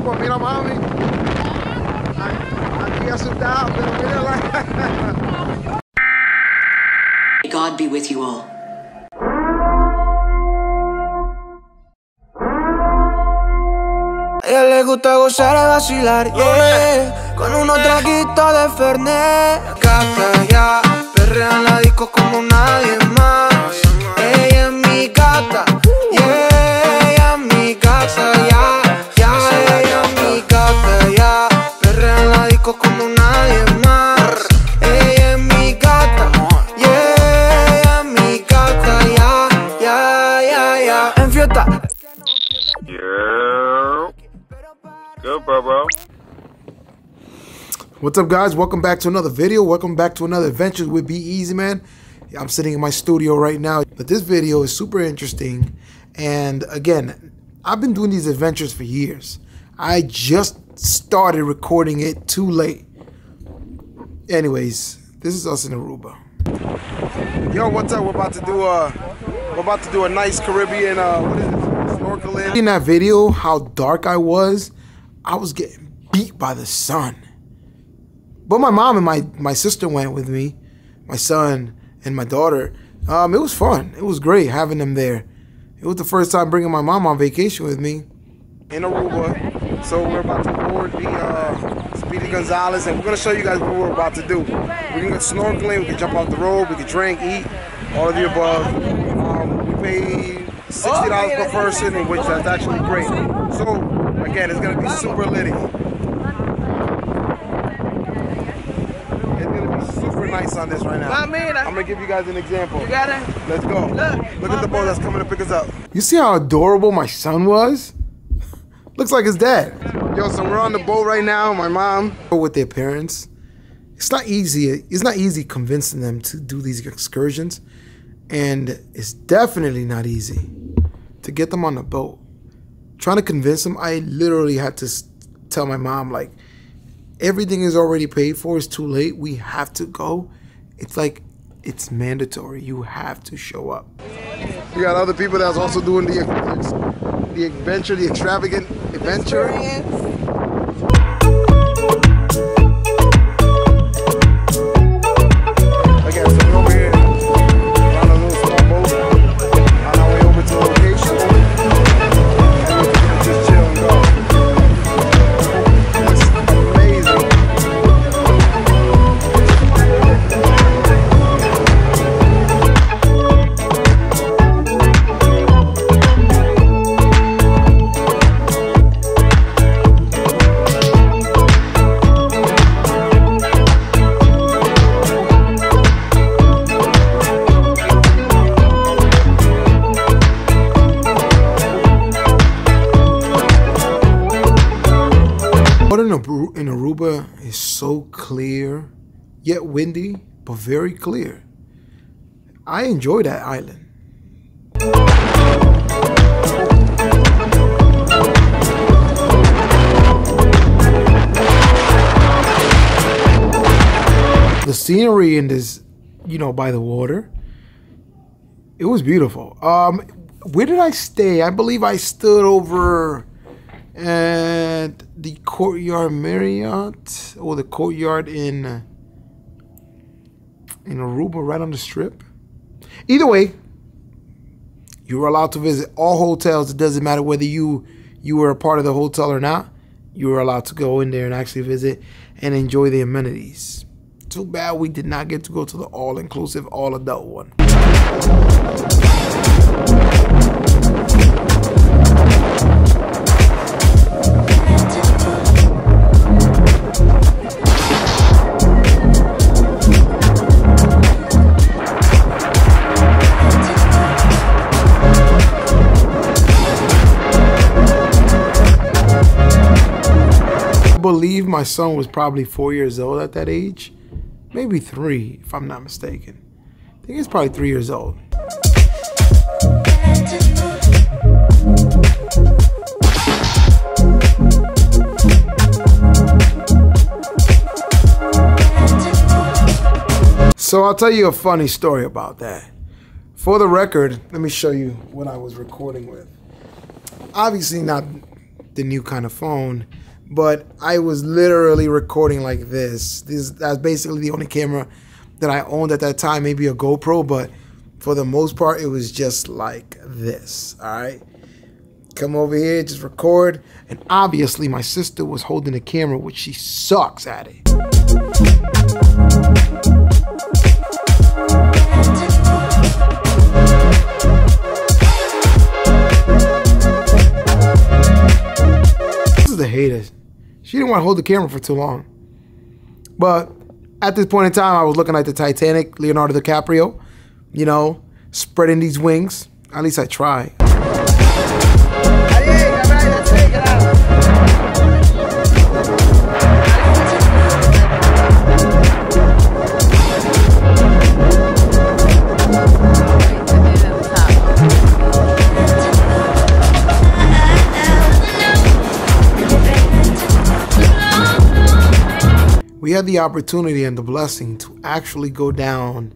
no, pues mira mami. Aquí asustado, pero mira God be with you all. A ella le gusta gozar y vacilar, yeah. Con unos traguitos de Fernet. Está ya, perrea en la disco como nadie más What's up, guys? Welcome back to another video. Welcome back to another adventure with B Eazy Mann. I'm sitting in my studio right now, but this video is super interesting. And again, I've been doing these adventures for years. I just started recording it too late. Anyways, this is us in Aruba. Yo, what's up? We're about to do a we're about to do a nice Caribbean uh what is it? Snorkeling. In that video, how dark I was, I was getting beat by the sun. But my mom and my, my sister went with me, my son and my daughter. Um, it was fun. It was great having them there. It was the first time bringing my mom on vacation with me in Aruba. So we're about to board the uh, Speedy Gonzales, and we're gonna show you guys what we're about to do. We can go snorkeling, we can jump off the road, we can drink, eat, all of the above. Um, we paid sixty dollars per person, which that's actually great. So again, it's gonna be super litty. It's gonna be super on this right now. I mean, I- I'm gonna give you guys an example. You got it? Let's go. Look, Look at the boat that's coming to pick us up. You see how adorable my son was? Looks like his dad. Yo, so we're on the boat right now. My mom with their parents. It's not easy. It's not easy convincing them to do these excursions, and it's definitely not easy to get them on the boat. Trying to convince them, I literally had to tell my mom like, everything is already paid for. It's too late. We have to go. It's like it's mandatory. You have to show up. We got other people that's also doing the the adventure, the extravagant adventure. Again, so clear, yet windy, but very clear. I enjoy that island. The scenery in this, you know, by the water, it was beautiful. Um, where did I stay? I believe I stood over at the Courtyard Marriott or the Courtyard in in Aruba, right on the Strip. Either way, you were allowed to visit all hotels. It doesn't matter whether you you were a part of the hotel or not. You were allowed to go in there and actually visit and enjoy the amenities. Too bad we did not get to go to the all-inclusive, all-adult one. Believe my son was probably four years old at that age. Maybe three, if I'm not mistaken. I think he's probably three years old. So I'll tell you a funny story about that. For the record, let me show you what I was recording with. Obviously not the new kind of phone. But I was literally recording like this. This that's basically the only camera that I owned at that time, maybe a GoPro, but for the most part, it was just like this. All right. Come over here, just record. And obviously, my sister was holding the camera, which she sucks at it. This is the haters. She didn't want to hold the camera for too long. But at this point in time, I was looking at the Titanic, Leonardo DiCaprio, you know, spreading these wings. At least I try. We had the opportunity and the blessing to actually go down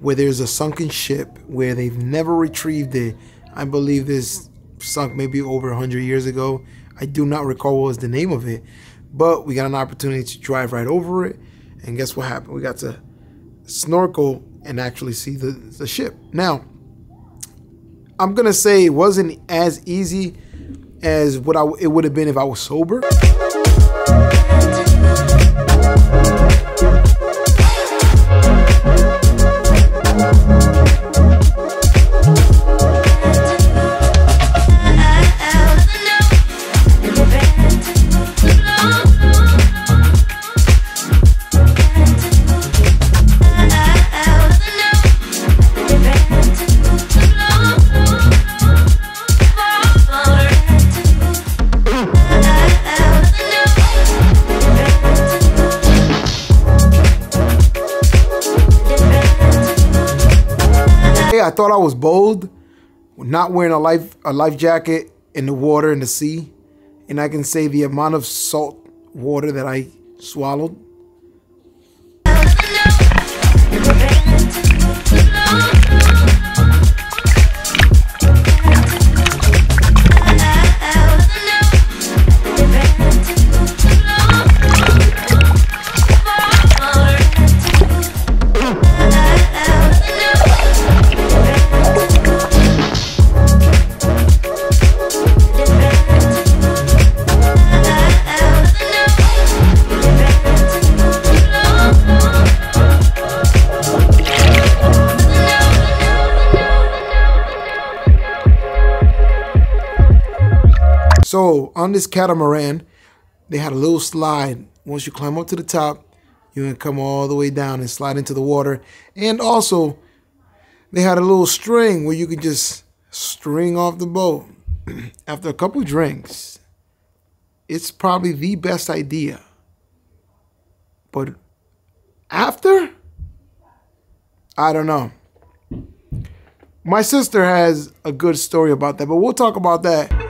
where there's a sunken ship where they've never retrieved it. I believe this sunk maybe over 100 years ago. I do not recall what was the name of it, but we got an opportunity to drive right over it. And guess what happened? We got to snorkel and actually see the, the ship. Now, I'm going to say it wasn't as easy as what I, it would have been if I was sober. I thought I was bold, not wearing a life a life jacket in the water in the sea, and I can say the amount of salt water that I swallowed. So on this catamaran, they had a little slide. Once you climb up to the top, you can come all the way down and slide into the water. And also, they had a little string where you could just string off the boat. After a couple drinks, it's probably the best idea. But after, I don't know. My sister has a good story about that, but we'll talk about that.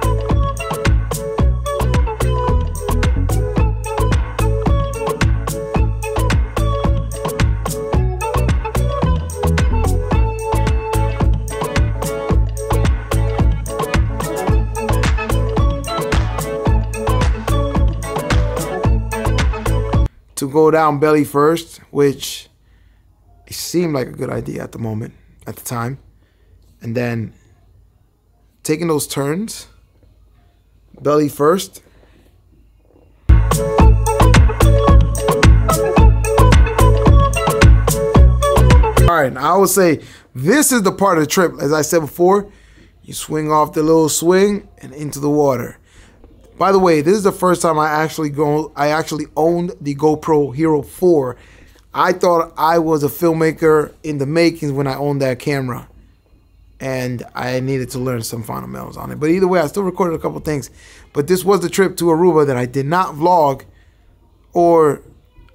Go down belly first, which seemed like a good idea at the moment, at the time. And then taking those turns, belly first. All right, I would say this is the part of the trip. As I said before, you swing off the little swing and into the water. By the way, this is the first time I actually go. I actually owned the GoPro Hero 4. I thought I was a filmmaker in the makings when I owned that camera, and I needed to learn some fundamentals on it. But either way, I still recorded a couple things. But this was the trip to Aruba that I did not vlog, or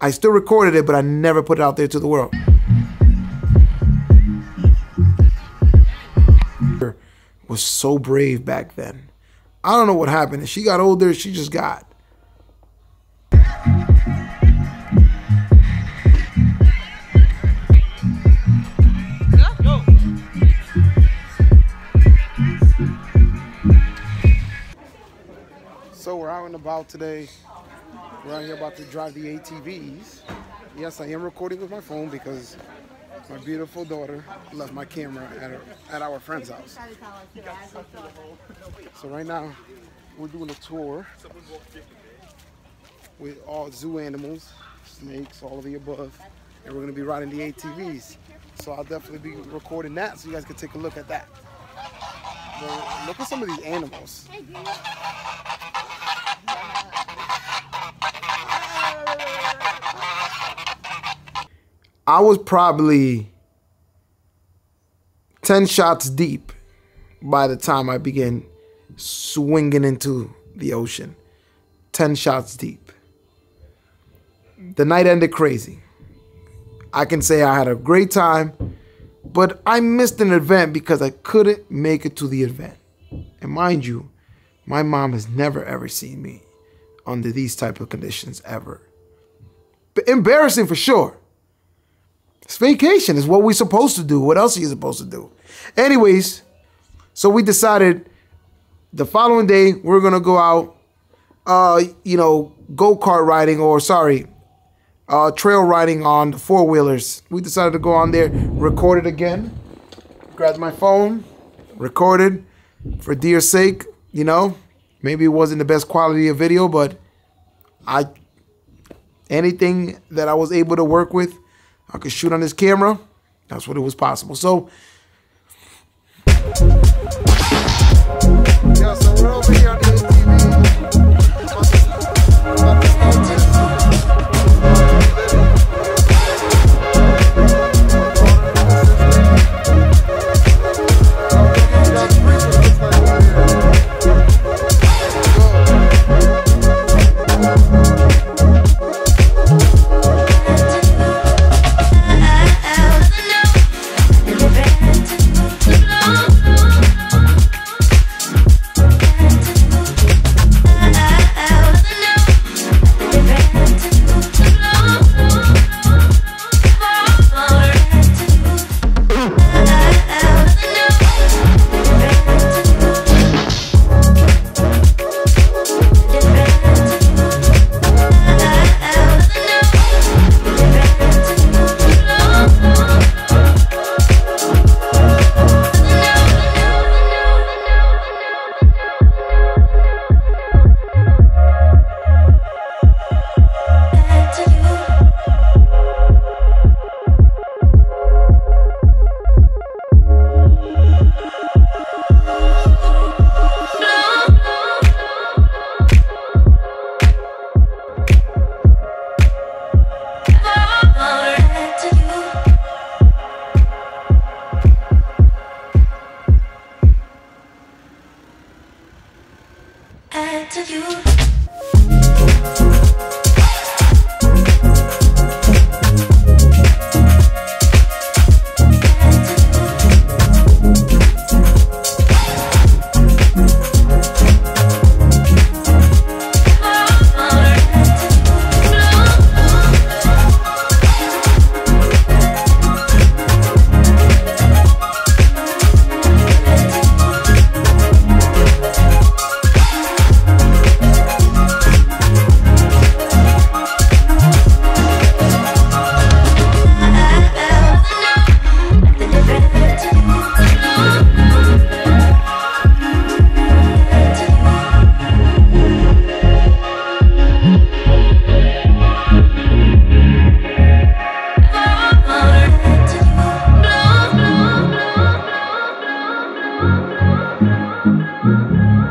I still recorded it, but I never put it out there to the world. Was so brave back then. I don't know what happened. As she got older, she just got. So we're out and about today. We're out here about to drive the ATVs. Yes, I am recording with my phone because my beautiful daughter left my camera at, her, at our friend's house. So right now, we're doing a tour with all zoo animals, snakes, all of the above, and we're gonna be riding the ATVs. So I'll definitely be recording that so you guys can take a look at that. But look at some of these animals. I was probably 10 shots deep by the time I began swinging into the ocean. 10 shots deep. The night ended crazy. I can say I had a great time, but I missed an event because I couldn't make it to the event. And mind you, my mom has never ever seen me under these type of conditions ever. But embarrassing for sure. It's vacation. It's what we're supposed to do. What else are you supposed to do? Anyways, so we decided the following day we're gonna go out, uh, you know, go kart riding or sorry, uh, trail riding on four wheelers. We decided to go on there, record it again. Grabbed my phone, recorded for dear sake. You know, maybe it wasn't the best quality of video, but I anything that I was able to work with, I could shoot on this camera. That's what it was possible. So.